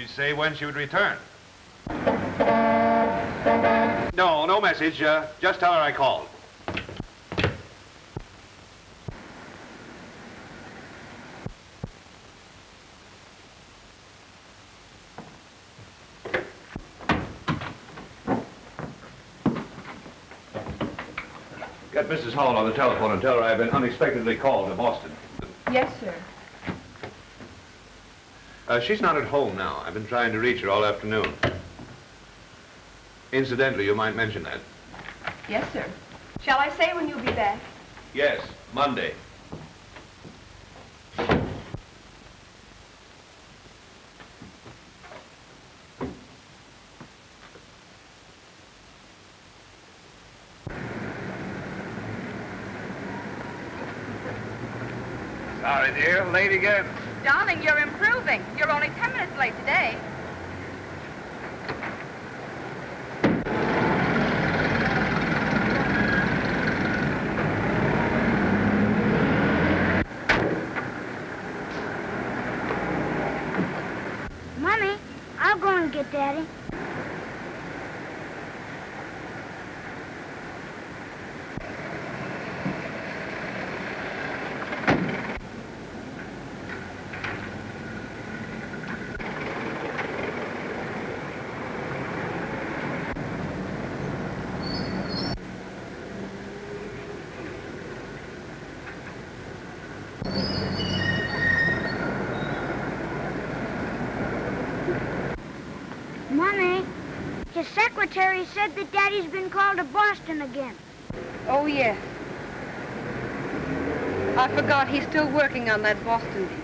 Did she say when she would return? No, no message. Uh, just tell her I called. Get Mrs. Hall on the telephone and tell her I've been unexpectedly called to Boston. Yes, sir. Uh, she's not at home now. I've been trying to reach her all afternoon. Incidentally, you might mention that. Yes, sir. Shall I say when you'll be back? Yes, Monday. Sorry, dear. Late again. Darling, you're improving. Late today. Mommy, I'll go and get Daddy. Mommy, his secretary said that Daddy's been called to Boston again. Oh, yes. I forgot he's still working on that Boston deal.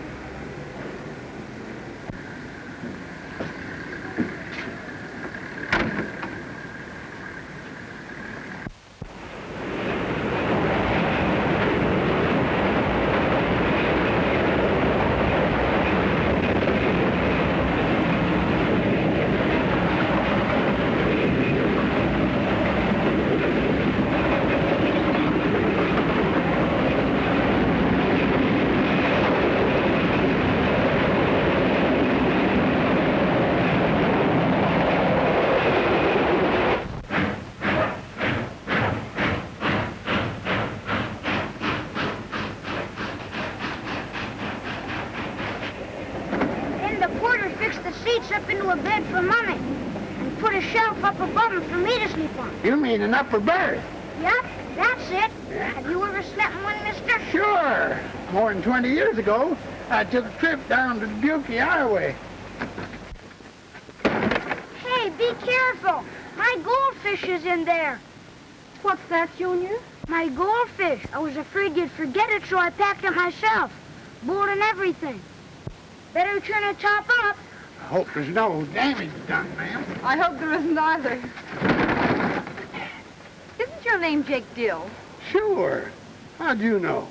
Then the porter fixed the seats up into a bed for Mommy and put a shelf up above 'em for me to sleep on. You mean an? Yep, that's it. Have you ever slept in one, mister? Sure. More than 20 years ago, I took a trip down to Dukey Highway. Hey, be careful. My goldfish is in there. What's that, Junior? My goldfish. I was afraid you'd forget it, so I packed it myself. Board and everything. Better turn the top up. I hope there's no damage done, ma'am. I hope there isn't either. Isn't your name Jake Dill? Sure. How'd you know?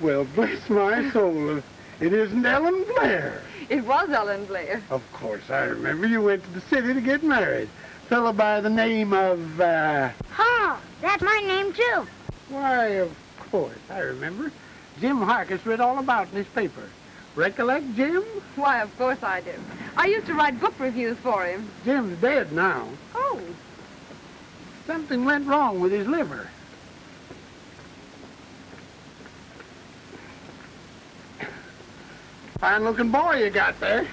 Well, bless my soul, it isn't Ellen Blair. It was Ellen Blair. Of course, I remember you went to the city to get married. Fellow by the name of, uh, Ha! That's my name, too. why, of course, I remember. Jim Harkis read all about it in his paper. Recollect Jim? Why, of course I do. I used to write book reviews for him. Jim's dead now. Oh, Something went wrong with his liver. Fine looking boy you got there.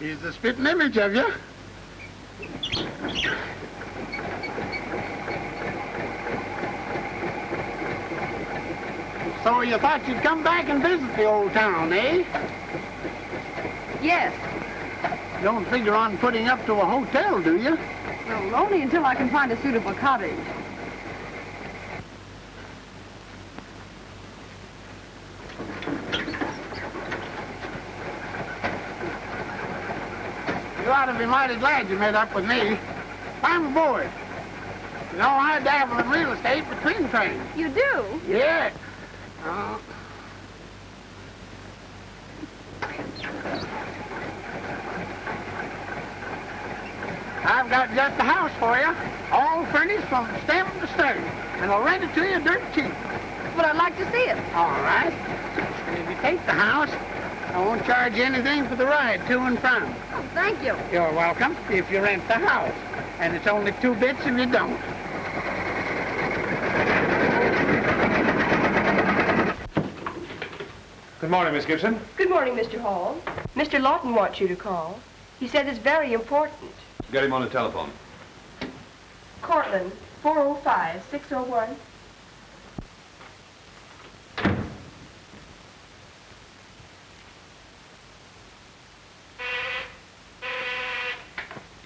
He's the spitting image of you. So you thought you'd come back and visit the old town, eh? yes. You don't figure on putting up to a hotel, do you? Well, only until I can find a suitable cottage. You ought to be mighty glad you met up with me. I'm aboard. You know, I dabble in real estate between trains. You do? Yeah. Uh, I've got just the house for you, all furnished from stem to stern, and I'll rent it to you dirt cheap. But I'd like to see it. All right. And If you take the house, I won't charge you anything for the ride to and from. Oh, thank you. You're welcome if you rent the house. And it's only two bits if you don't. Good morning, Miss Gibson. Good morning, Mr. Hall. Mr. Lawton wants you to call. He said it's very important. Get him on the telephone. Cortland, 405-601.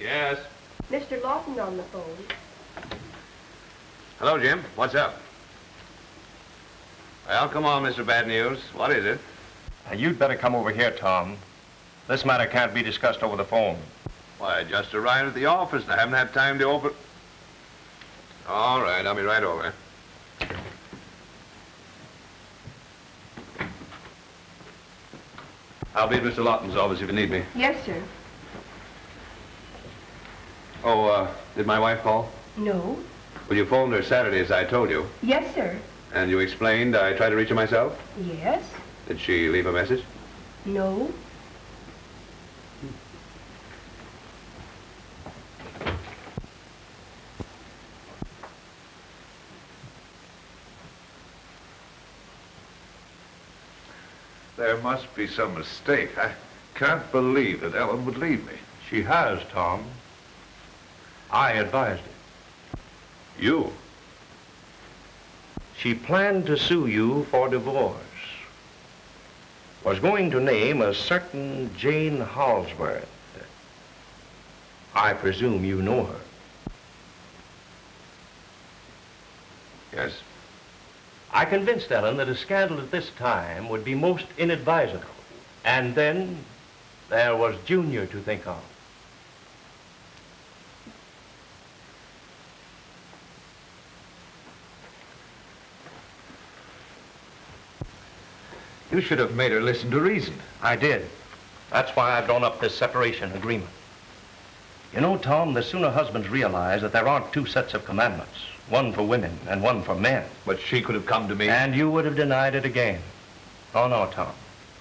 Yes. Mr. Lawton on the phone. Hello, Jim. What's up? Well, come on, Mr. Bad News. What is it? Now, you'd better come over here, Tom. This matter can't be discussed over the phone. Why, I just arrived at the office and I haven't had time to open... All right, I'll be right over. I'll be at Mr. Lawton's office if you need me. Yes, sir. Oh, uh, did my wife call? No. Well, you phoned her Saturday, as I told you. Yes, sir. And you explained I tried to reach her myself? Yes. Did she leave a message? No. Must be some mistake. I can't believe that Ellen would leave me. She has, Tom. I advised it. You? She planned to sue you for divorce. Was going to name a certain Jane Halsworth. I presume you know her. Yes. I convinced Ellen that a scandal at this time would be most inadvisable. And then there was Junior to think of. You should have made her listen to reason. I did. That's why I've drawn up this separation agreement. You know, Tom, the sooner husbands realize that there aren't two sets of commandments, one for women and one for men, But she could have come to me. and you would have denied it again. Oh, no, Tom.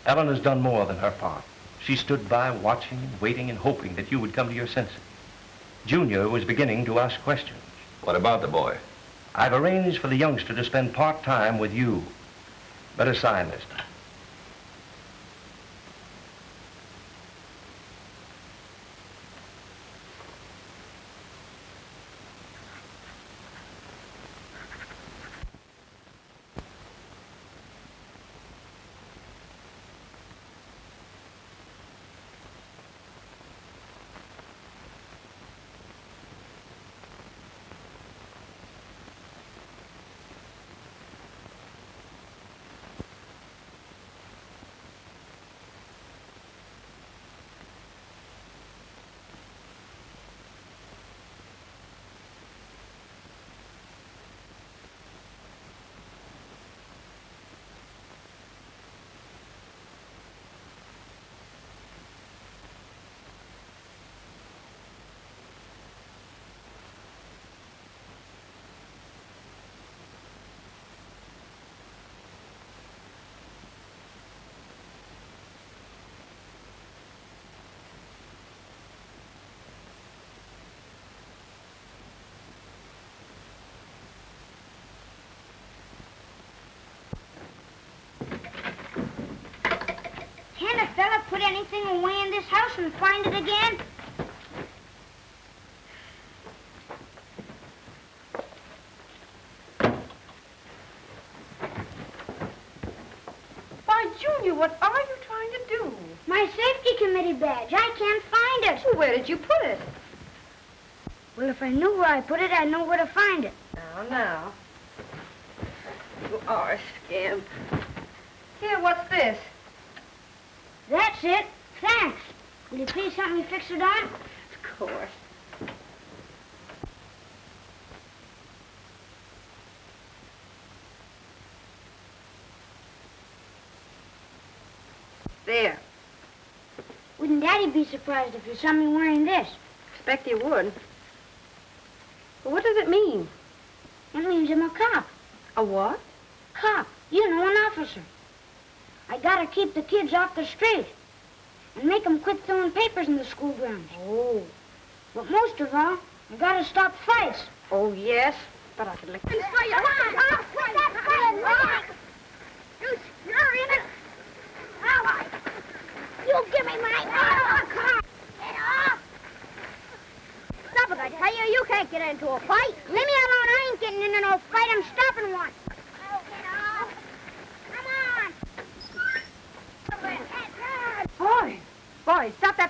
Ellen has done more than her part. She stood by watching and waiting and hoping that you would come to your senses. Junior was beginning to ask questions. What about the boy? I've arranged for the youngster to spend part-time with you. Better sign this fella put anything away in this house and find it again? Why, Junior, what are you trying to do? My safety committee badge. I can't find it. Well, where did you put it? Well, if I knew where I put it, I'd know where to find it. Now, now. You are a scamp. Here, what's this? That's it. Thanks. Will you please help me fix it on? Of course. There. Wouldn't Daddy be surprised if you saw me wearing this? Expect you would. But what does it mean? It means I'm a cop. A what? Cop. You know, an officer. I gotta keep the kids off the street and make 'em quit throwing papers in the school grounds. Oh. But most of all, I gotta stop fights. Oh, yes. But I could lick... Come on, You scurry in it. Right. You give me my... Come on. Get off. Stop it, I tell you. You can't get into a fight. Leave me alone. I ain't getting into no fight. I'm stopping one. Oh, get off. Come on. Boy, boy, stop that fighting. Come on. Lay Come on. Stop it.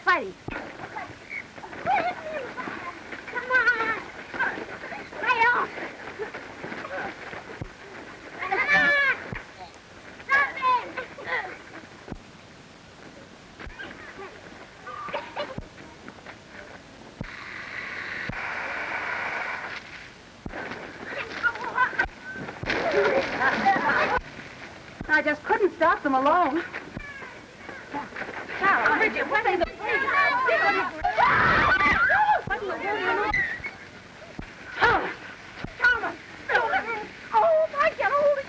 I just couldn't stop them alone. Now, Bridget, what are the... Thomas! Thomas! Oh, if I get hold of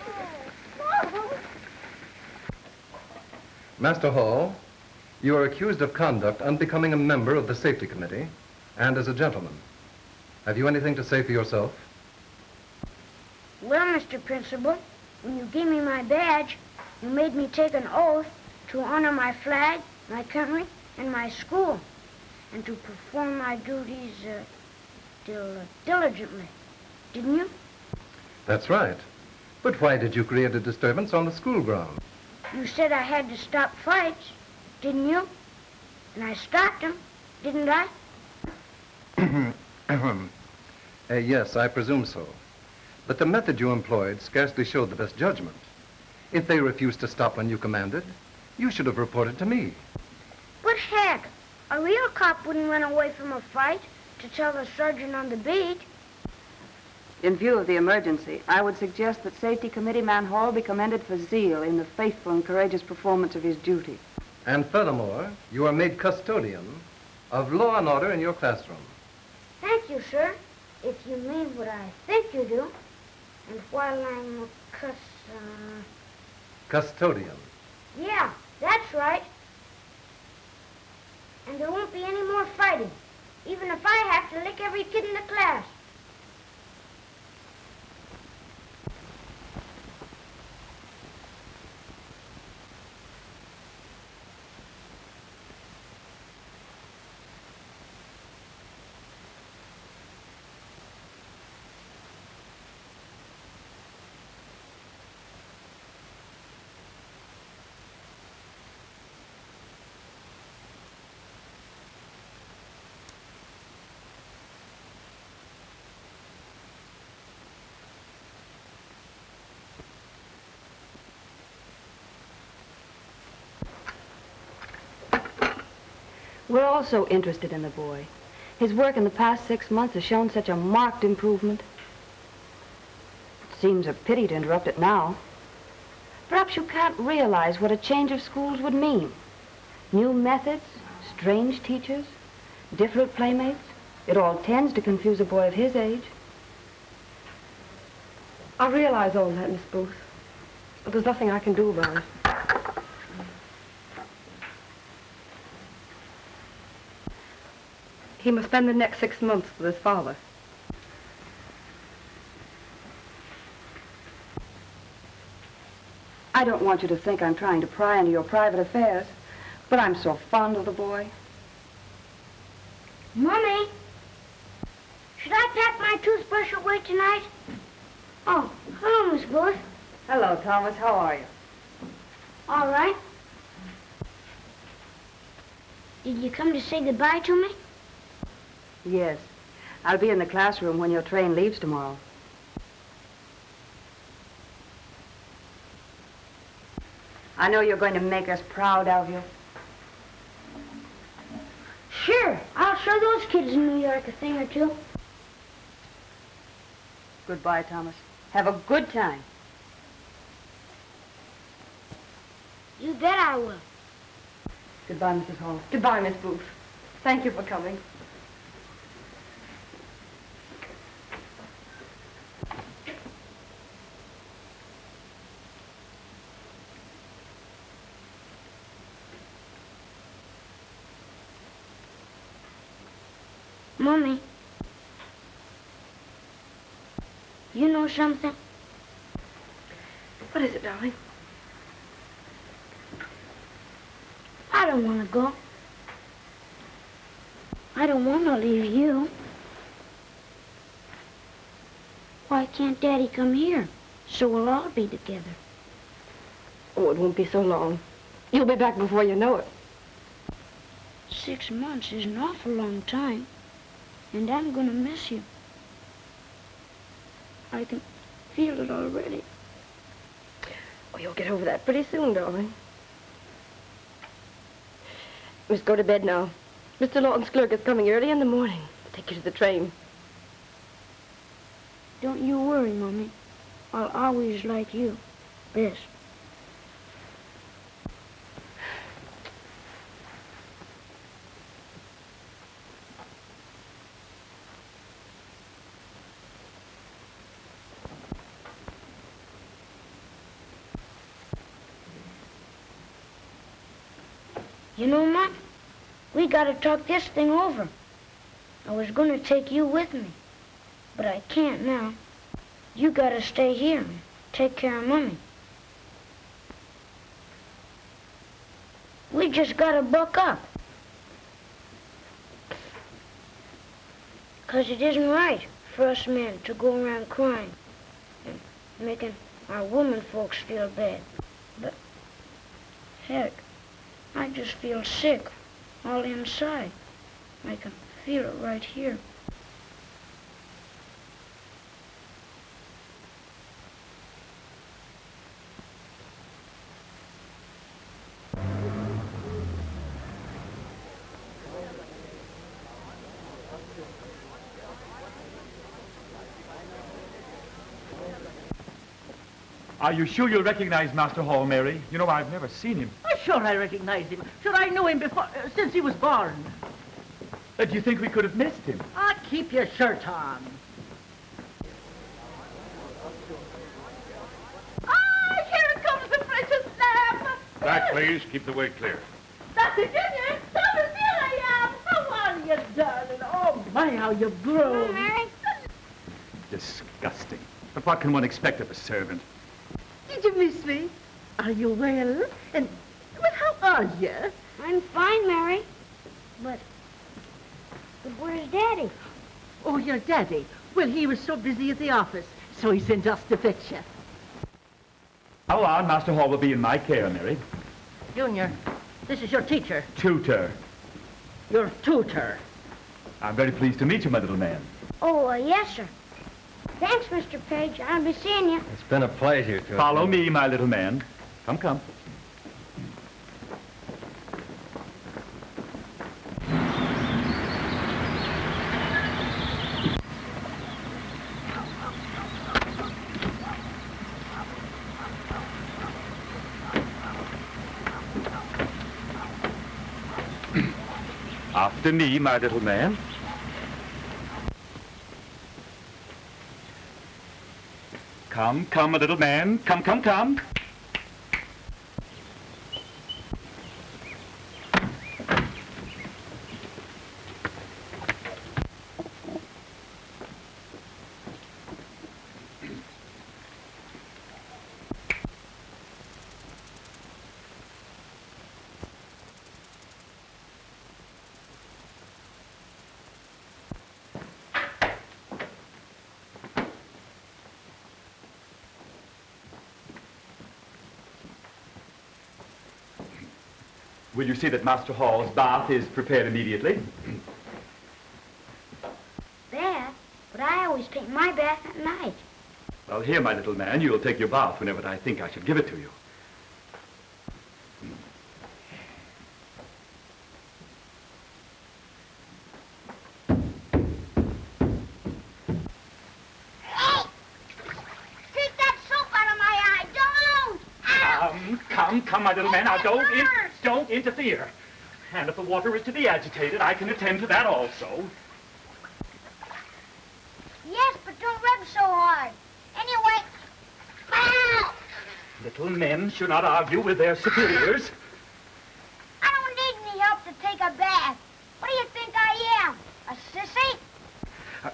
you! Master Hall, you are accused of conduct unbecoming a member of the safety committee and as a gentleman. Have you anything to say for yourself? Well, Mr. Principal, when you gave me my badge, you made me take an oath to honor my flag, my country, and my school, and to perform my duties uh, dil- diligently. Didn't you? That's right. But why did you create a disturbance on the school ground? You said I had to stop fights, didn't you? And I stopped them, didn't I? Uh, yes, I presume so. But the method you employed scarcely showed the best judgment. If they refused to stop when you commanded, you should have reported to me. But heck, a real cop wouldn't run away from a fight to tell the sergeant on the beat. In view of the emergency, I would suggest that Safety Committee Man Hall be commended for zeal in the faithful and courageous performance of his duty. And furthermore, you are made custodian of law and order in your classroom. Thank you, sir, if you mean what I think you do. And while I'm a cuss, uh... Custodian. Yeah, that's right. And there won't be any more fighting, even if I have to lick every kid in the class. We're also interested in the boy. His work in the past six months has shown such a marked improvement. It seems a pity to interrupt it now. Perhaps you can't realize what a change of schools would mean. New methods, strange teachers, different playmates. It all tends to confuse a boy of his age. I realize all that, Miss Booth. But there's nothing I can do about it. He must spend the next six months with his father. I don't want you to think I'm trying to pry into your private affairs, but I'm so fond of the boy. Mummy, should I pack my toothbrush away tonight? Oh, hello, Miss Booth. Hello, Thomas. How are you? All right. Did you come to say goodbye to me? Yes. I'll be in the classroom when your train leaves tomorrow. I know you're going to make us proud of you. Sure. I'll show those kids in New York a thing or two. Goodbye, Thomas. Have a good time. You bet I will. Goodbye, Mrs. Hall. Goodbye, Miss Booth. Thank you for coming. Mummy. You know something? What is it, darling? I don't want to go. I don't want to leave you. Why can't Daddy come here? So we'll all be together. Oh, it won't be so long. You'll be back before you know it. Six months is an awful long time. And I'm going to miss you. I can feel it already. Oh, you'll get over that pretty soon, darling. Let's go to bed now. Mr. Lawton's clerk is coming early in the morning. Take you to the train. Don't you worry, Mummy. I'll always like you best. You know, Mom, we gotta talk this thing over. I was gonna take you with me, but I can't now. You gotta stay here and take care of Mummy. We just gotta buck up. Because it isn't right for us men to go around crying and making our women folks feel bad. But, heck, I just feel sick all inside. I can feel it right here. Are you sure you'll recognize Master Hall, Mary? You know, I've never seen him. Sure I recognize him. Sure I knew him before, uh, since he was born. Uh, do you think we could have missed him? Ah, keep your shirt on. Ah, here comes the precious lamb. Back, please. Keep the way clear. Dr. Junior, Thomas, here I am. How are you, darling? Oh, my, how you've grown. Mary? Disgusting. But what can one expect of a servant? Did you miss me? Are you well? And, well, how are you? I'm fine, Mary. But, but where's Daddy? Oh, your daddy. Well, he was so busy at the office, so he sent us to fetch you. How on, Master Hall will be in my care, Mary. Junior, this is your teacher. Tutor. Your tutor. I'm very pleased to meet you, my little man. Oh, uh, yes, sir. Thanks, Mr. Page. I'll be seeing you. It's been a pleasure to Follow me, my little man. Come, come. After me, my little man. Come, come, my little man. Come, come, come. Will you see that Master Hall's bath is prepared immediately? Bath? But I always take my bath at night. Well, here, my little man, you'll take your bath whenever I think I should give it to you. Hey! Take that soap out of my eye. Don't! Ow! Come, come, come, my little man. Now, don't. Don't interfere. And if the water is to be agitated, I can attend to that also. Yes, but don't rub so hard. Anyway, ow! Little men should not argue with their superiors. I don't need any help to take a bath. What do you think I am? A sissy? Uh,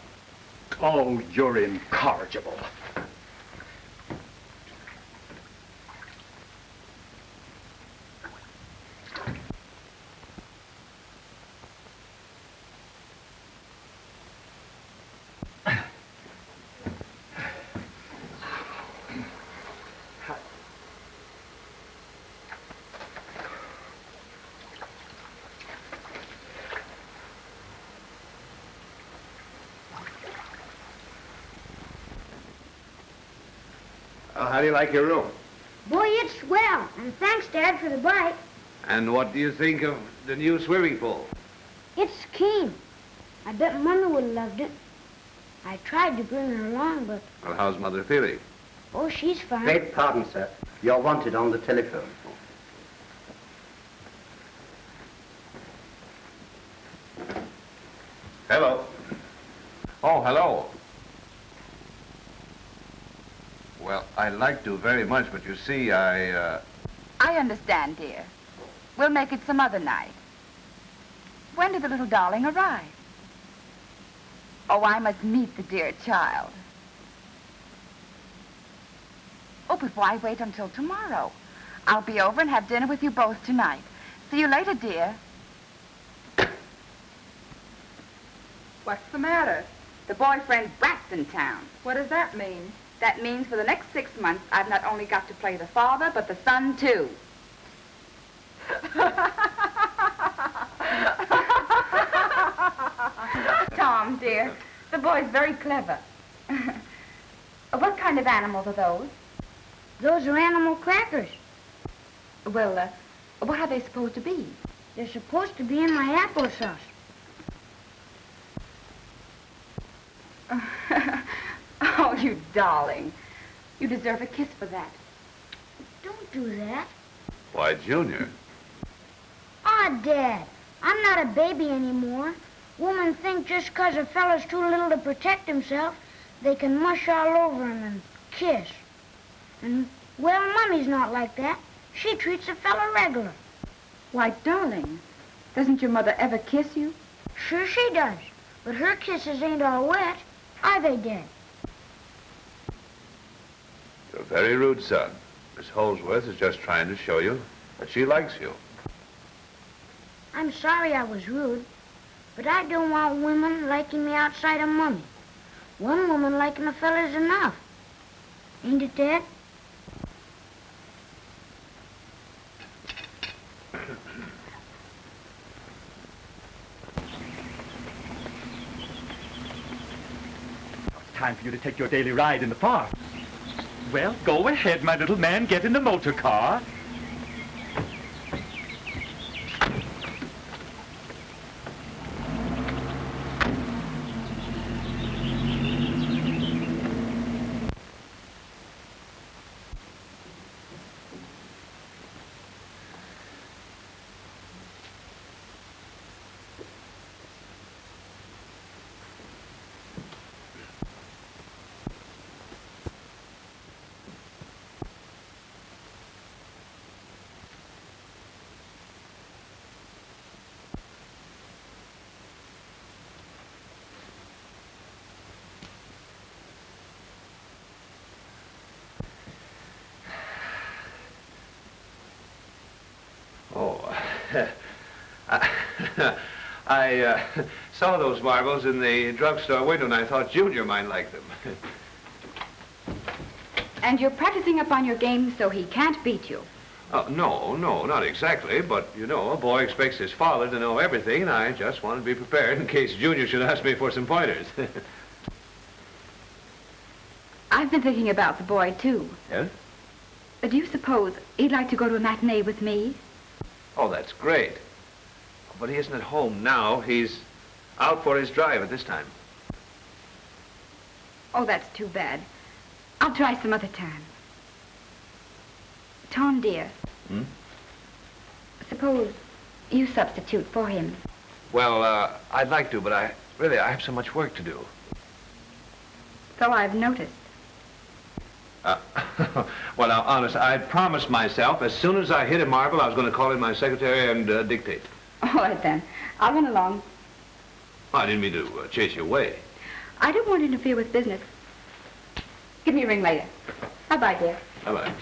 oh, you're incorrigible. Well, how do you like your room? Boy, it's swell. And thanks, Dad, for the bike. And what do you think of the new swimming pool? It's keen. I bet Mother would have loved it. I tried to bring her along, but, Well, how's Mother feeling? oh, she's fine. Beg pardon, sir. You're wanted on the telephone. Hello. Oh, hello. Well, I'd like to very much, but you see, I, uh... I understand, dear. We'll make it some other night. When did the little darling arrive? Oh, I must meet the dear child. Oh, but why wait until tomorrow? I'll be over and have dinner with you both tonight. See you later, dear. What's the matter? The boyfriend brat's in town. What does that mean? That means for the next six months, I've not only got to play the father, but the son, too. Tom, dear, the boy's very clever. what kind of animals are those? Those are animal crackers. Well, uh, what are they supposed to be? They're supposed to be in my applesauce. oh, you darling. You deserve a kiss for that. Don't do that. Why, Junior. Aw, Dad, I'm not a baby anymore. Women think just 'cause a fella's too little to protect himself, they can mush all over him and kiss. And, well, Mummy's not like that. She treats a fella regular. Why, darling, doesn't your mother ever kiss you? Sure she does. But her kisses ain't all wet, are they, Dad? You're very rude, son. Miss Holsworth is just trying to show you that she likes you. I'm sorry I was rude, but I don't want women liking me outside of Mummy. One woman liking a fella's enough. Ain't it, Dad? Time for you to take your daily ride in the park. Well, go ahead, my little man. Get in the motor car. Oh, I, I uh, saw those marbles in the drugstore window, and I thought Junior might like them. And you're practicing up on your game so he can't beat you. Uh, no, no, not exactly, but, you know, a boy expects his father to know everything, and I just want to be prepared in case Junior should ask me for some pointers. I've been thinking about the boy, too. yes? Uh, Do you suppose he'd like to go to a matinee with me? Oh, that's great. But he isn't at home now. He's out for his drive at this time. Oh, that's too bad. I'll try some other time. Tom, dear, Hmm? suppose you substitute for him. Well, uh, I'd like to, but I really, I have so much work to do. So I've noticed. Uh, well, now, honest, I promised myself as soon as I hit a marble, I was going to call in my secretary and uh, dictate. All right, then. I'll run along. I didn't mean to uh, chase you away. I don't want to interfere with business. Give me a ring later. Bye-bye, dear. Bye-bye.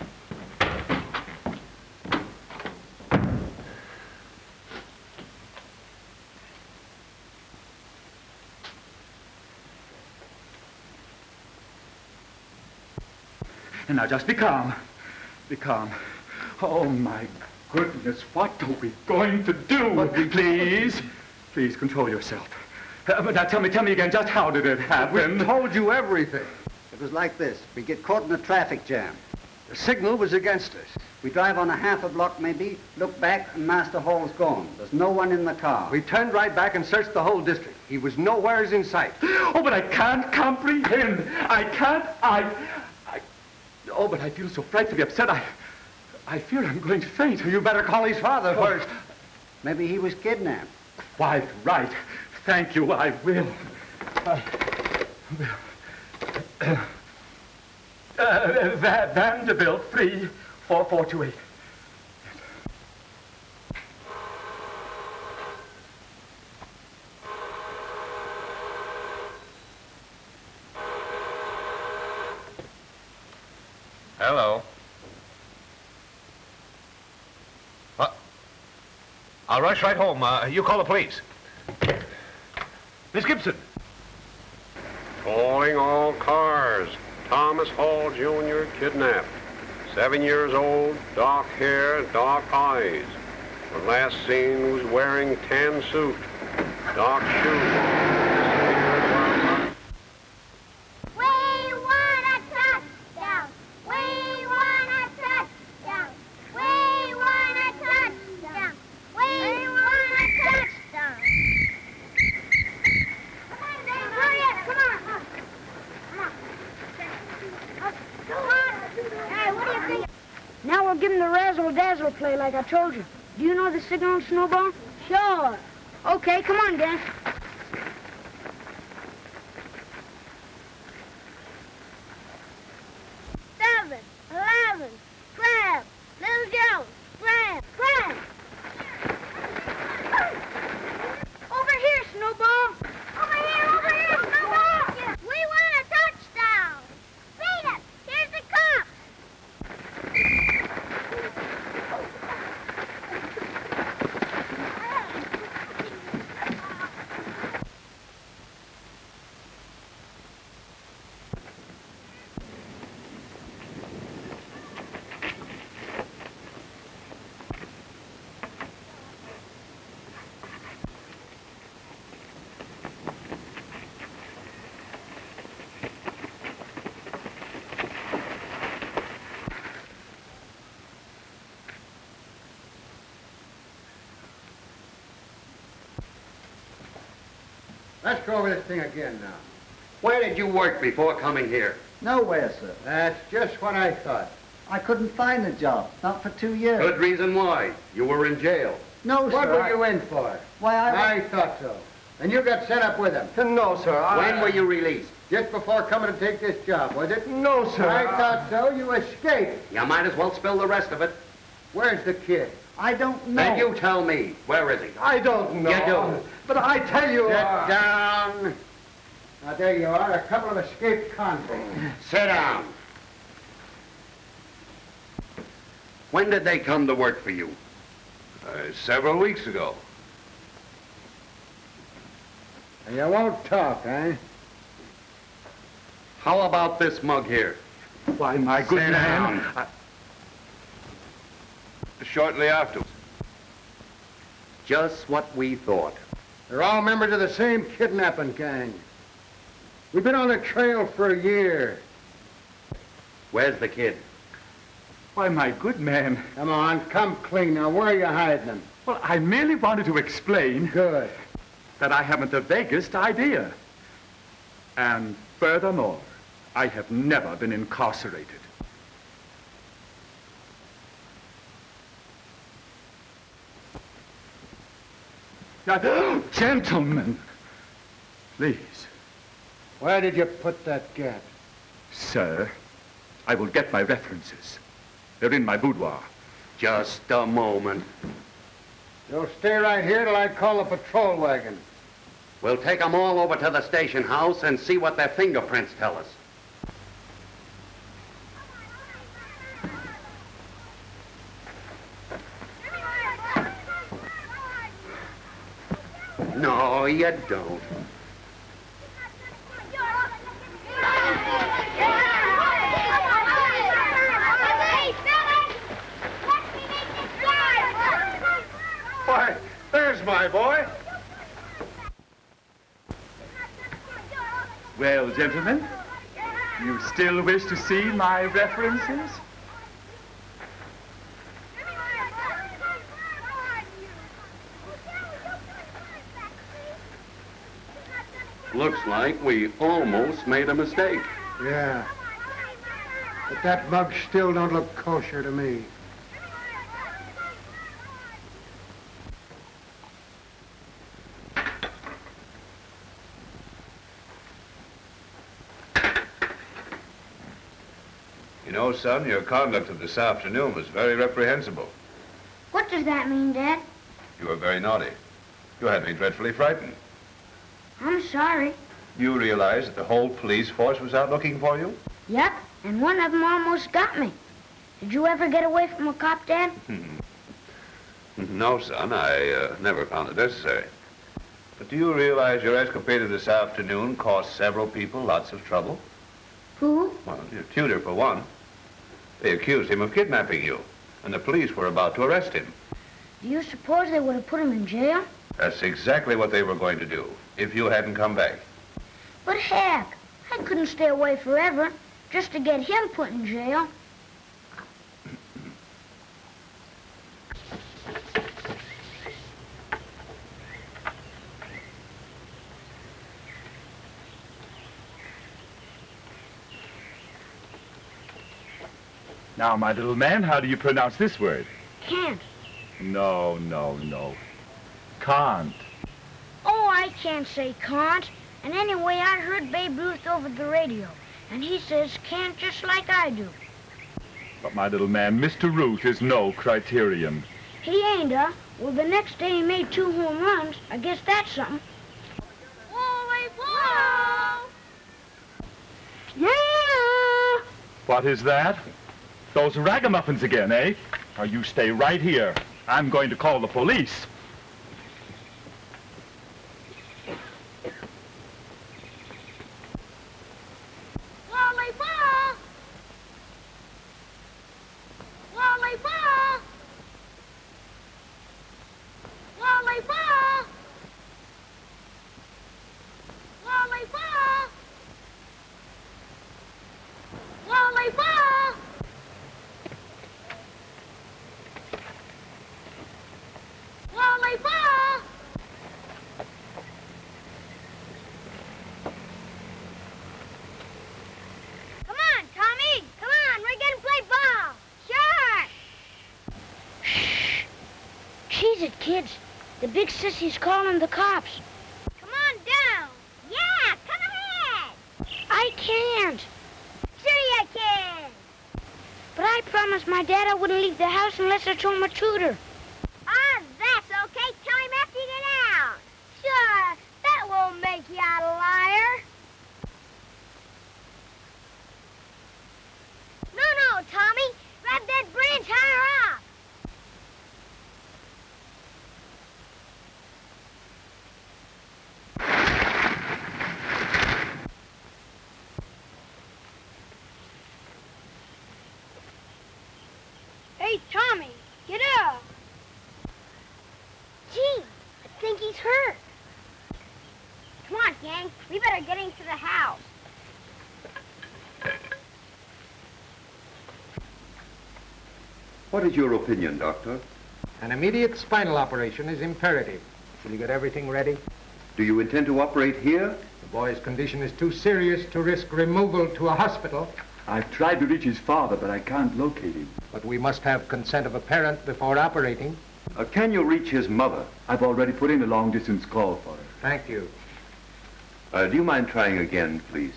And now just be calm. Be calm. Oh, my goodness, what are we going to do? Please, please control yourself. Uh, but now tell me, tell me again, just how did it happen? We told you everything. It was like this. We get caught in a traffic jam. The signal was against us. We drive on a half a block maybe, look back, and Master Hall's gone. There's no one in the car. We turned right back and searched the whole district. He was nowheres in sight. Oh, but I can't comprehend. I can't, I, I, oh, but I feel so frightfully upset. I, I fear I'm going to faint. You better call his father first. Maybe he was kidnapped. Quite right. Thank you, I will. Uh, will. Uh, Vanderbilt, 34428. Rush right home. Uh, you call the police. Miss Gibson. Calling all cars. Thomas Hall Jr. kidnapped. Seven years old, dark hair, dark eyes. When last seen was wearing tan suit, dark shoes. We want a touchdown. We want a touchdown. We want a touchdown. We want a touchdown. Come on, Dave, hurry up. Come on. Come on. Come on. Hey, what do you think? Now we'll give him the razzle-dazzle play like I told you. Do you know the signal Snowball? Sure. Okay, come on, Dan. Seven, eleven, twelve, Little Joe, Graham, Graham. Over here, Snowball. Over here, over here, Snowball. We want a touchdown. Beat it. Here's the cops. Let's go over this thing again now. Where did you work before coming here? Nowhere, sir. That's just what I thought. I couldn't find a job, not for two years. Good reason why. You were in jail. No, What sir. What were I- you in for? Why, I... I thought so. And you got sent up with him. Uh, no, sir. I... When were you released? Just before coming to take this job, was it? No, sir. I thought so. You escaped. You might as well spill the rest of it. Where's the kid? I don't know. Then you tell me. Where is he? I don't know. You do. But I tell you... Sit uh, down. Now, there you are, a couple of escaped convicts. Sit down. When did they come to work for you? Uh, several weeks ago. You won't talk, eh? How about this mug here? Why, my good Sit man. down. I- Shortly afterwards. Just what we thought. They're all members of the same kidnapping gang. We've been on the trail for a year. Where's the kid? Why, my good man. Come on, come clean. Now, where are you hiding them? Well, I merely wanted to explain Good. that I haven't the vaguest idea. And furthermore, I have never been incarcerated. gentlemen, please, Where did you put that gat? sir, I will get my references. They're in my boudoir. Just a moment. You'll stay right here till I call the patrol wagon. We'll take 'em all over to the station house and see what their fingerprints tell us. No, you don't. Why, there's my boy. Well, gentlemen, you still wish to see my references? Looks like we almost made a mistake. Yeah. But that mug still don't look kosher to me. You know, son, your conduct of this afternoon was very reprehensible. What does that mean, Dad? You were very naughty. You had me dreadfully frightened. I'm sorry. You realize that the whole police force was out looking for you? Yep, and one of them almost got me. Did you ever get away from a cop, Dad? No, son, I uh, never found it necessary. But do you realize your escapade of this afternoon cost several people lots of trouble? Who? Well, your tutor, for one. They accused him of kidnapping you, and the police were about to arrest him. Do you suppose they would have put him in jail? That's exactly what they were going to do, if you hadn't come back. But heck, I couldn't stay away forever just to get him put in jail. Now, my little man, how do you pronounce this word? Can't. No, no, no. Can't. Oh, I can't say can't. And anyway, I heard Babe Ruth over the radio, and he says can't just like I do. But, my little man, Mr. Ruth is no criterion. He ain't, huh? Well, the next day he made two home runs. I guess that's something. Yeah! What is that? Those ragamuffins again, eh? Now, you stay right here. I'm going to call the police. Lollipop! Lollipop! Lollipop! Lollipop! Lollipop! Lollipop! Come on, Tommy. Come on, we're gonna play ball. Sure. Shh. Cheese it, kids. The big calling the cops. Come on down. Yeah, come ahead. I can't. Sure you can. But I promised my dad I wouldn't leave the house unless I told my tutor. Ah, that's okay. Tell him after you get out. Sure, that won't make you a liar. No, no, Tommy. Grab that branch higher up. Hey, Tommy, get up. Gee, I think he's hurt. Come on, gang. We better get into the house. What is your opinion, Doctor? An immediate spinal operation is imperative. Will you get everything ready? Do you intend to operate here? The boy's condition is too serious to risk removal to a hospital. I've tried to reach his father, but I can't locate him. But we must have consent of a parent before operating. Uh, can you reach his mother? I've already put in a long-distance call for her. Thank you. Uh, do you mind trying again, please?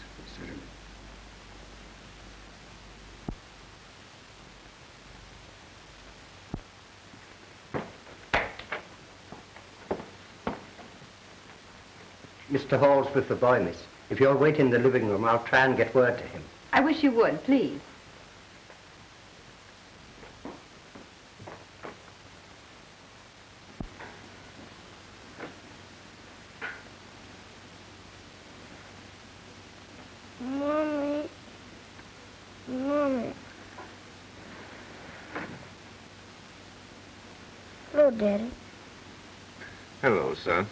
Mr. Hall's with the boy, miss. If you'll wait in the living room, I'll try and get word to him. I wish you would, please. Mommy. Mommy. Hello, Daddy. Hello, son.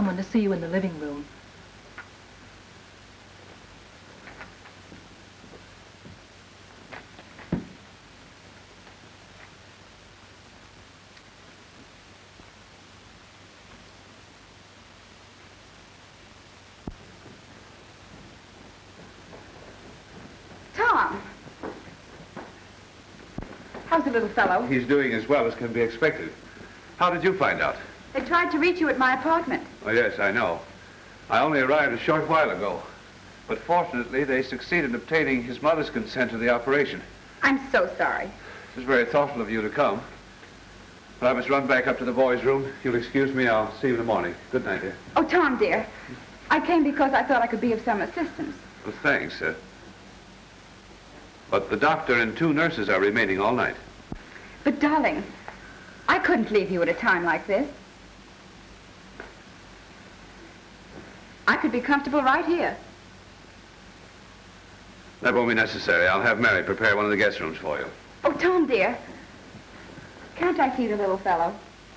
Someone to see you in the living room. Tom! How's the little fellow? He's doing as well as can be expected. How did you find out? They tried to reach you at my apartment. Oh, yes, I know. I only arrived a short while ago. But fortunately, they succeeded in obtaining his mother's consent to the operation. I'm so sorry. It was very thoughtful of you to come. But I must run back up to the boys' room. If you'll excuse me, I'll see you in the morning. Good night, dear. Oh, Tom, dear. I came because I thought I could be of some assistance. Well, thanks, sir. But the doctor and two nurses are remaining all night. But, darling, I couldn't leave you at a time like this. I could be comfortable right here. That won't be necessary. I'll have Mary prepare one of the guest rooms for you. Oh, Tom, dear. Can't I see the little fellow?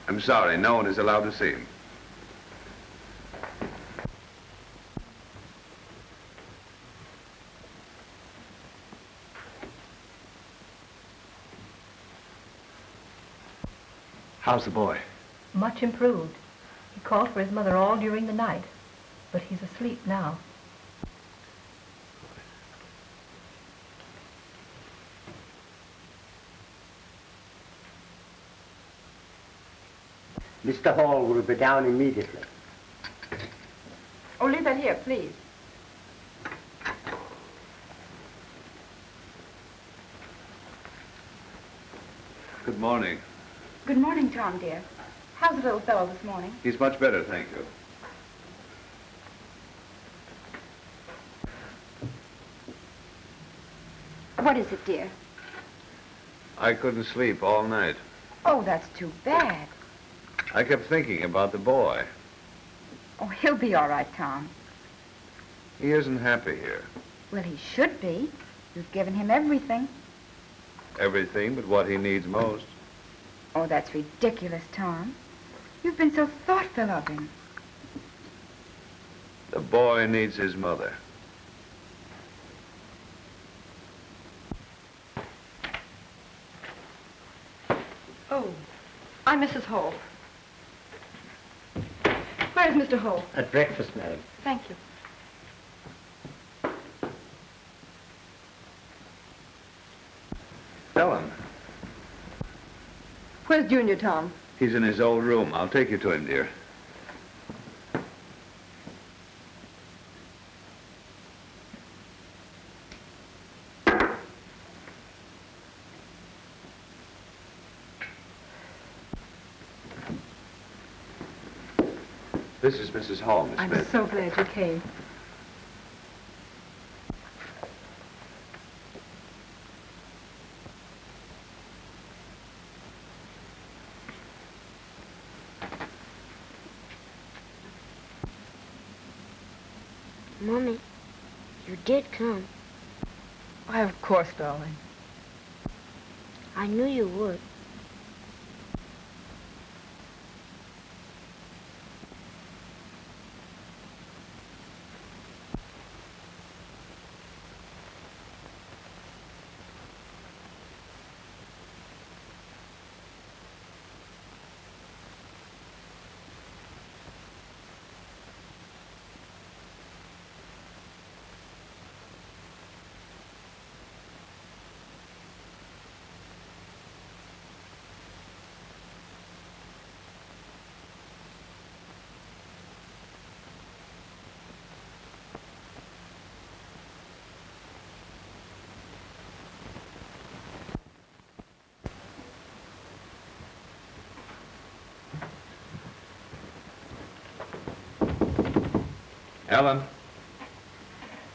I'm sorry, no one is allowed to see him. How's the boy? Much improved. He called for his mother all during the night, but he's asleep now. Mr. Hall will be down immediately. Oh, leave that here, please. Good morning. Good morning, Tom, dear. How's the little fellow this morning? He's much better, thank you. What is it, dear? I couldn't sleep all night. Oh, that's too bad. I kept thinking about the boy. Oh, he'll be all right, Tom. He isn't happy here. Well, he should be. You've given him everything. Everything but what he needs most. Oh, that's ridiculous, Tom. You've been so thoughtful of him. The boy needs his mother. Oh, I'm Mrs. Hall. Where's Mr. Hall? At breakfast, madam. Thank you. Ellen, Where's Junior, Tom? he's in his old room. I'll take you to him, dear. This is Mrs. Hall, Miss I'm Smith. so glad you came. Mommy, you did come. Why, of course, darling. I knew you would. Ellen?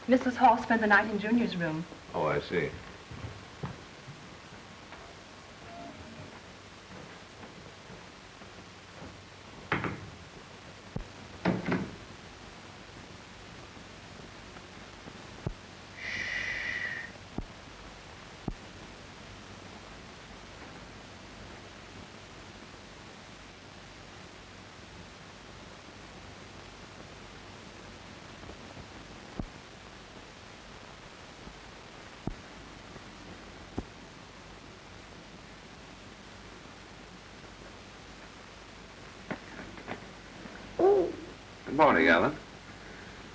Mrs. Hall spent the night in Junior's room. Oh, I see. Good morning, Ellen.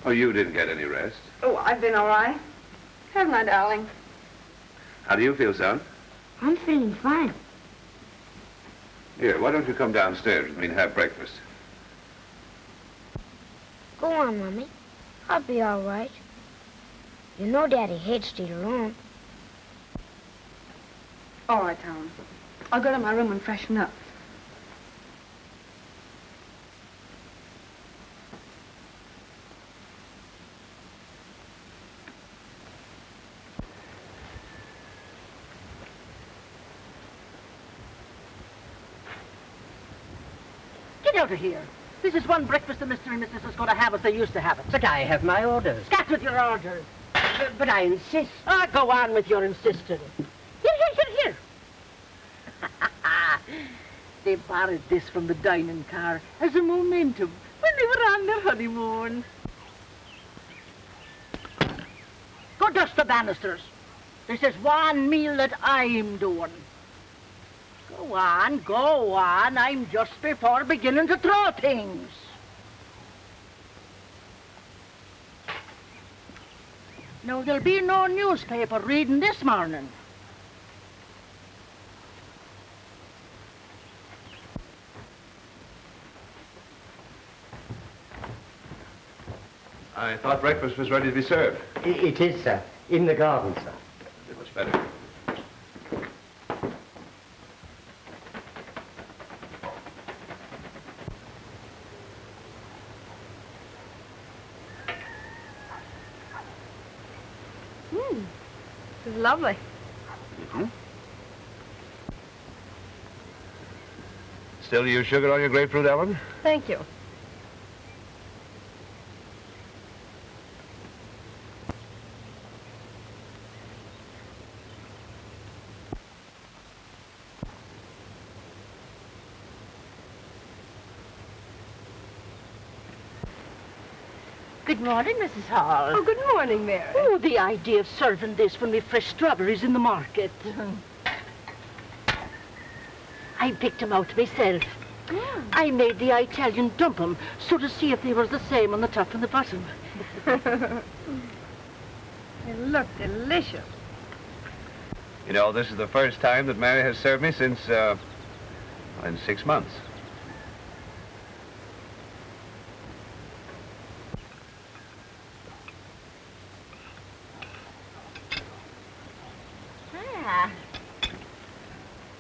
Oh, you didn't get any rest. Oh, I've been all right. Haven't I, darling? How do you feel, son? I'm feeling fine. Here, why don't you come downstairs with me and have breakfast? Go on, Mommy. I'll be all right. You know Daddy hates to eat alone. All right, Tom. I'll go to my room and freshen up. Get out of here. This is one breakfast the Mr. and Mrs. is going to have as they used to have it. But I have my orders. Scat with your orders. But, but I insist. Ah, go on with your insisting. Here, here, here, here. they borrowed this from the dining car as a momentum when they were on their honeymoon. Go dust the banisters. This is one meal that I'm doing. Go on, go on. I'm just before beginning to throw things. No, there'll be no newspaper reading this morning. I thought breakfast was ready to be served. It is, sir. In the garden, sir. It was better. Lovely. Mm-hmm. Still use sugar on your grapefruit, Ellen? Thank you. Morning, Mrs. Hall. Oh, good morning, Mary. Oh, the idea of serving this when we've fresh strawberries in the market. I picked 'em out myself. I made the Italian dump 'em so to see if they were the same on the top and the bottom. They look delicious. You know, this is the first time that Mary has served me since, uh, in six months. Ah.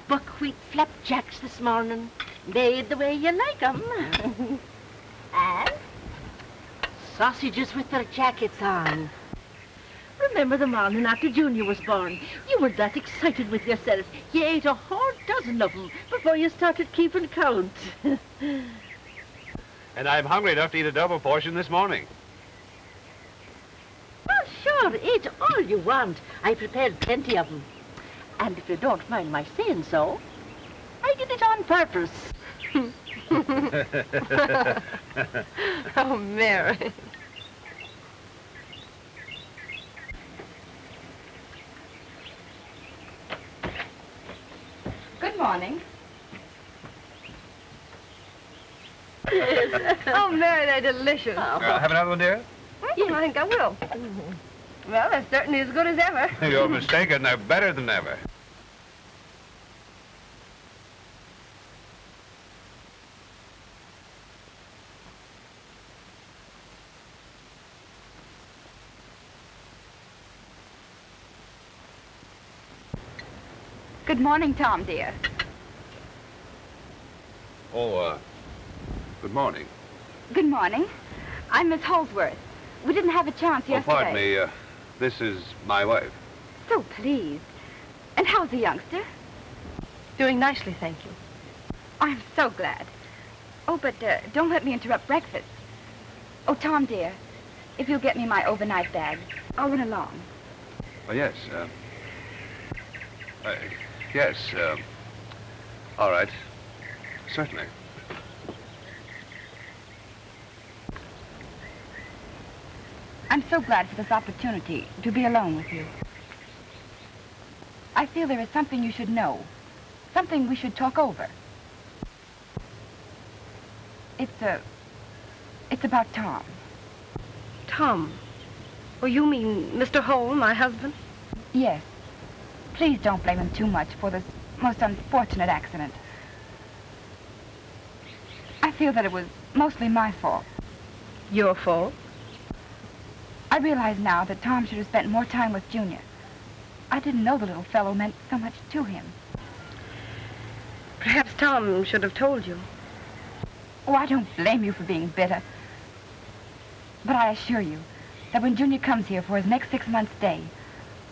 Buckwheat flapjacks this morning. Made the way you like 'em. and sausages with their jackets on. Remember the morning after Junior was born? You were that excited with yourself. You ate a whole dozen of 'em before you started keeping count. And I'm hungry enough to eat a double portion this morning. Well, sure, eat all you want. I prepared plenty of 'em. And if you don't mind my saying so, I did it on purpose. oh, Mary. Good morning. Yes. oh, Mary, they're delicious. Uh, have another one, dear? Yeah, I think I will. Well, they're certainly as good as ever. You're mistaken. They're better than ever. Morning, Tom, dear. Oh, uh, good morning. Good morning. I'm Miss Holsworth. We didn't have a chance Oh, yesterday. pardon me. Uh, this is my wife. So pleased. And how's the youngster? Doing nicely, thank you. I'm so glad. Oh, but uh, don't let me interrupt breakfast. Oh, Tom, dear, if you'll get me my overnight bag, I'll run along. Oh, yes. Uh, uh, yes. Uh, all right. Certainly. I'm so glad for this opportunity to be alone with you. I feel there is something you should know, something we should talk over. It's, uh, it's about Tom. Tom? Oh, you mean Mr. Hall, my husband? Yes. Please don't blame him too much for this most unfortunate accident. I feel that it was mostly my fault. Your fault? I realize now that Tom should have spent more time with Junior. I didn't know the little fellow meant so much to him. Perhaps Tom should have told you. Oh, I don't blame you for being bitter. But I assure you that when Junior comes here for his next six months' stay,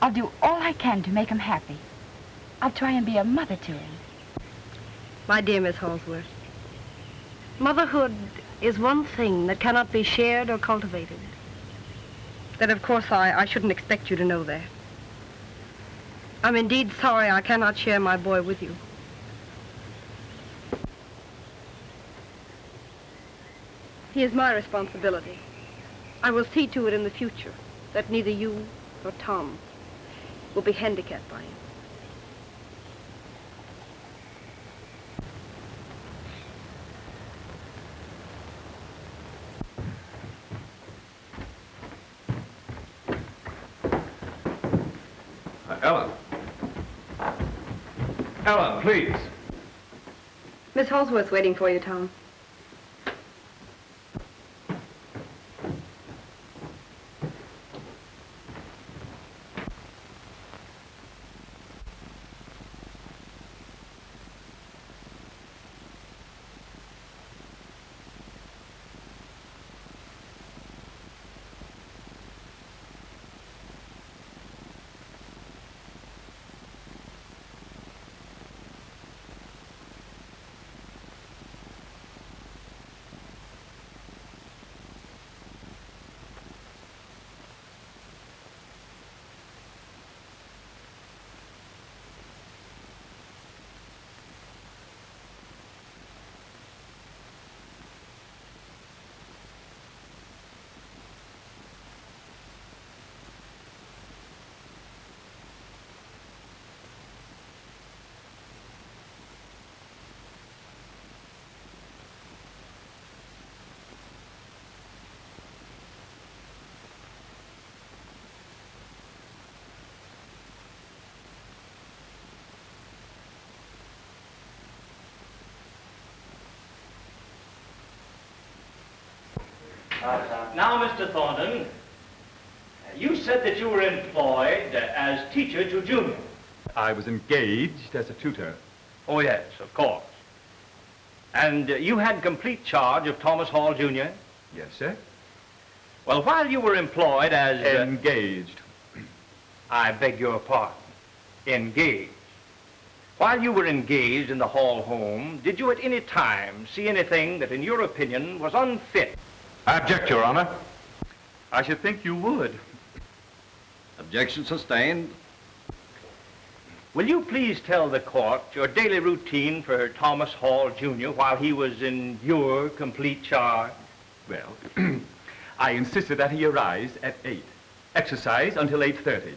I'll do all I can to make him happy. I'll try and be a mother to him. My dear Miss Holsworth, motherhood is one thing that cannot be shared or cultivated. Then, of course, I, I shouldn't expect you to know that. I'm indeed sorry I cannot share my boy with you. He is my responsibility. I will see to it in the future that neither you nor Tom will be handicapped by him. Uh, Ellen. Ellen, please. Miss Holsworth's waiting for you, Tom. Now, Mr. Thornton, you said that you were employed as teacher to Junior. I was engaged as a tutor. Oh, yes, of course. And uh, you had complete charge of Thomas Hall, Jr.? Yes, sir. Well, while you were employed as... uh, Engaged. I beg your pardon. Engaged. While you were engaged in the Hall home, did you at any time see anything that, in your opinion, was unfit? I object, Your Honor. I should think you would. Objection sustained. Will you please tell the court your daily routine for Thomas Hall, Jr. while he was in your complete charge? Well, I insisted that he arise at 8. Exercise until 8.30.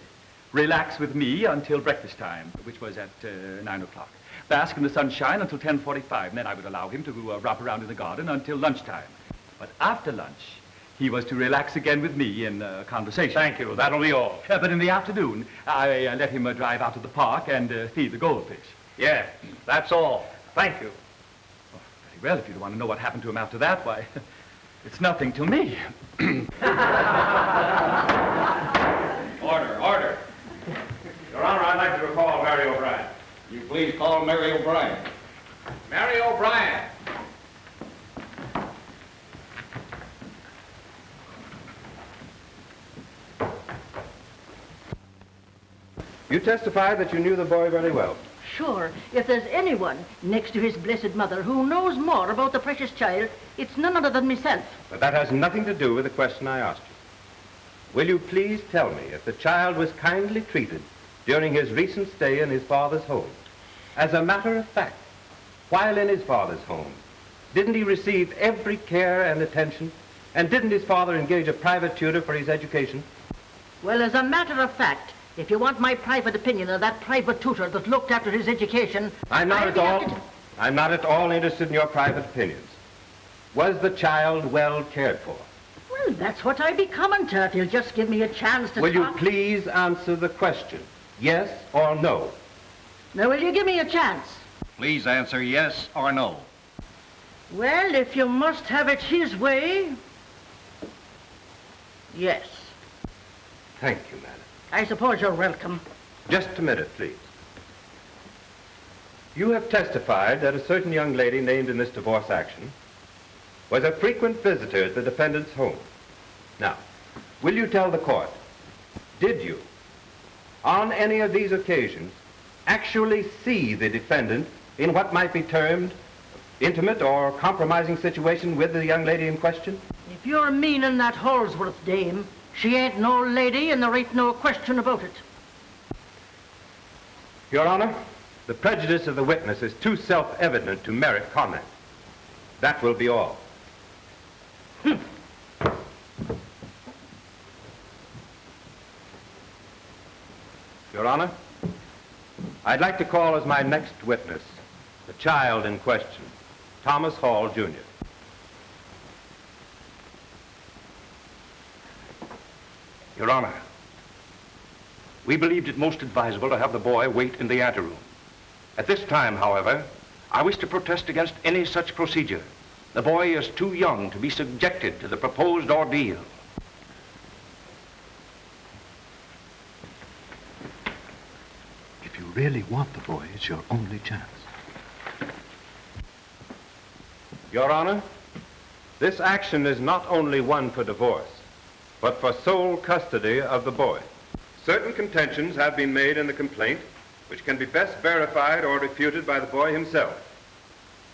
Relax with me until breakfast time, which was at uh, 9 o'clock. Bask in the sunshine until 10.45. And then I would allow him to uh, romp around in the garden until lunchtime. But after lunch, he was to relax again with me in uh, conversation. Thank you. That'll be all. Uh, but in the afternoon, I uh, let him uh, drive out to the park and uh, feed the goldfish. Yes, that's all. Thank you. Very well, if you want to know what happened to him after that, why, it's nothing to me. Order, order. Your Honor, I'd like to recall Mary O'Brien. You please call Mary O'Brien. Mary O'Brien. You testified that you knew the boy very well. Sure, if there's anyone next to his blessed mother who knows more about the precious child, it's none other than myself. But that has nothing to do with the question I asked you. Will you please tell me if the child was kindly treated during his recent stay in his father's home? As a matter of fact, while in his father's home, didn't he receive every care and attention? And didn't his father engage a private tutor for his education? Well, as a matter of fact, if you want my private opinion of that private tutor that looked after his education... I'm not I'd at all. to- I'm not at all interested in your private opinions. Was the child well cared for? Well, that's what I'd be coming to if you'll just give me a chance to Will you please answer the question? Yes or no? Now, will you give me a chance? Please answer yes or no. Well, if you must have it his way... Yes. Thank you, madam. I suppose you're welcome. Just a minute, please. You have testified that a certain young lady named in this divorce action was a frequent visitor at the defendant's home. Now, will you tell the court, did you, on any of these occasions, actually see the defendant in what might be termed intimate or compromising situation with the young lady in question? If you're meaning that Holsworth dame, she ain't no lady and there ain't no question about it. Your Honor, the prejudice of the witness is too self-evident to merit comment. That will be all. Hmm. Your Honor, I'd like to call as my next witness the child in question, Thomas Hall, Jr. Your Honor, we believed it most advisable to have the boy wait in the anteroom. At this time, however, I wish to protest against any such procedure. The boy is too young to be subjected to the proposed ordeal. If you really want the boy, it's your only chance. Your Honor, this action is not only one for divorce, but for sole custody of the boy. Certain contentions have been made in the complaint which can be best verified or refuted by the boy himself.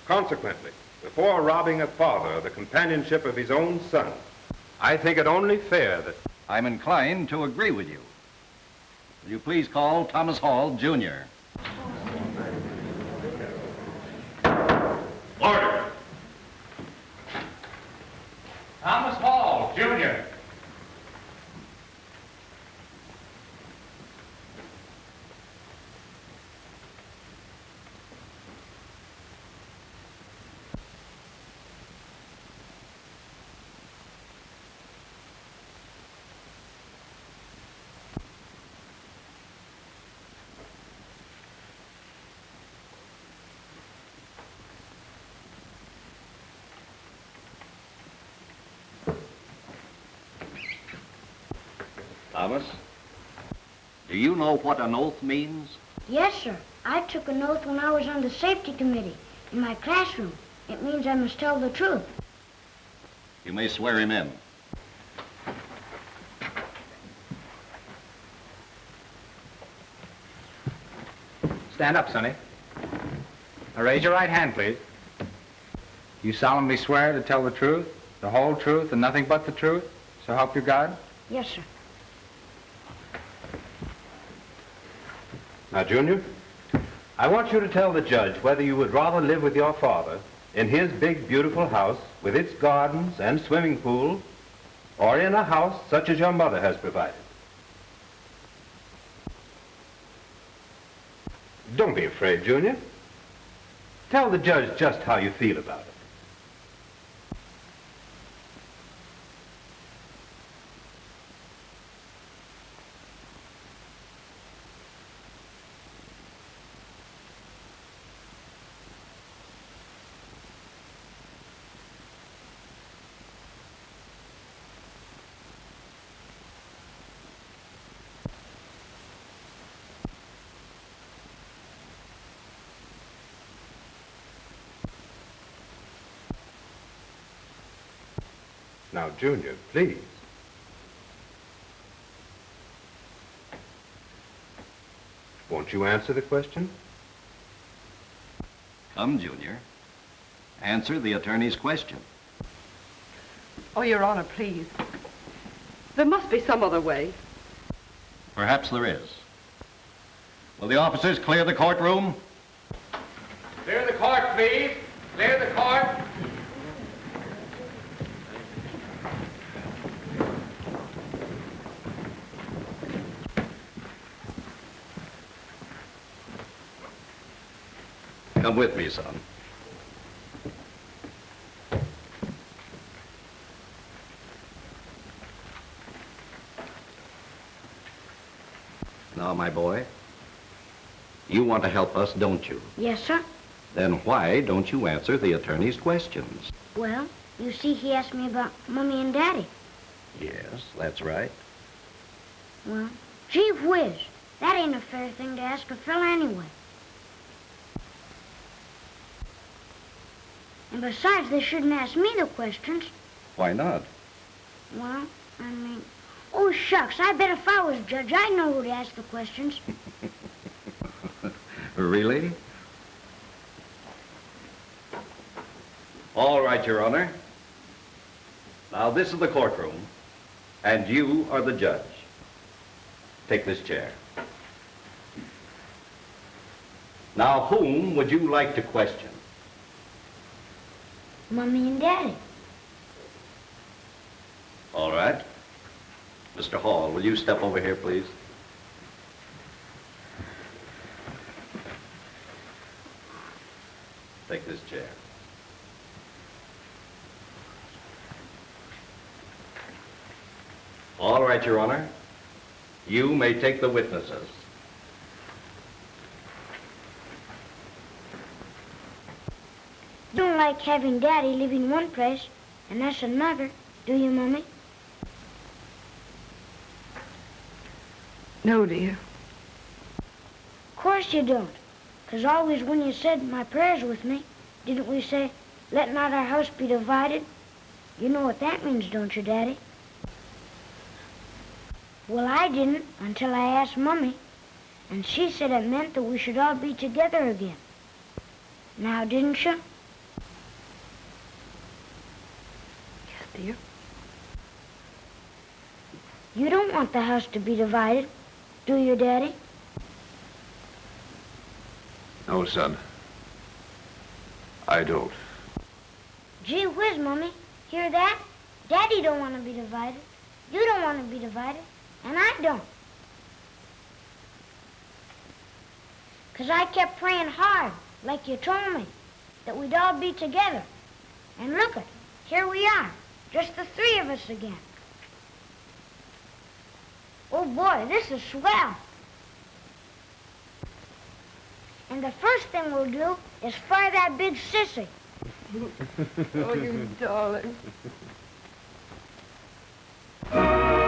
Consequently, before robbing a father of the companionship of his own son, I think it only fair that I'm inclined to agree with you. Will you please call Thomas Hall, Jr.? Order! Thomas Hall, Jr. Thomas, do you know what an oath means? Yes, sir. I took an oath when I was on the safety committee in my classroom. It means I must tell the truth. You may swear him in. Stand up, Sonny. Now raise your right hand, please. You solemnly swear to tell the truth, the whole truth, and nothing but the truth? So help you God? Yes, sir. Now, Junior, I want you to tell the judge whether you would rather live with your father in his big, beautiful house with its gardens and swimming pool, or in a house such as your mother has provided. Don't be afraid, Junior. Tell the judge just how you feel about it. Now, Junior, please. Won't you answer the question? Come, Junior. Answer the attorney's question. Oh, Your Honor, please. There must be some other way. Perhaps there is. Will the officers clear the courtroom? Clear the court, please. Clear the court. Come with me, son. Now, my boy, you want to help us, don't you? Yes, sir. Then why don't you answer the attorney's questions? Well, you see, he asked me about Mummy and Daddy. Yes, that's right. Well, gee whiz. That ain't a fair thing to ask a fella anyway. And besides, they shouldn't ask me the questions. Why not? Well, I mean, oh, shucks. I bet if I was judge, I'd know who to ask the questions. Really? All right, Your Honor. Now, this is the courtroom, and you are the judge. Take this chair. Now, whom would you like to question? Mummy and Daddy. All right. Mr. Hall, will you step over here, please? Take this chair. All right, Your Honor. You may take the witnesses. You don't like having Daddy live in one place and us another, do you, Mummy? No, dear. Of course you don't. 'Cause always when you said my prayers with me, didn't we say, let not our house be divided? You know what that means, don't you, Daddy? Well, I didn't until I asked Mummy, and she said it meant that we should all be together again. Now, didn't you? Dear. You don't want the house to be divided, do you, Daddy? No, son. I don't. Gee whiz, Mummy. Hear that? Daddy don't want to be divided. You don't want to be divided. And I don't. 'Cause I kept praying hard, like you told me, that we'd all be together. And look it, here we are, just the three of us again. Oh boy, this is swell. And the first thing we'll do is fire that big sissy. oh, you darling.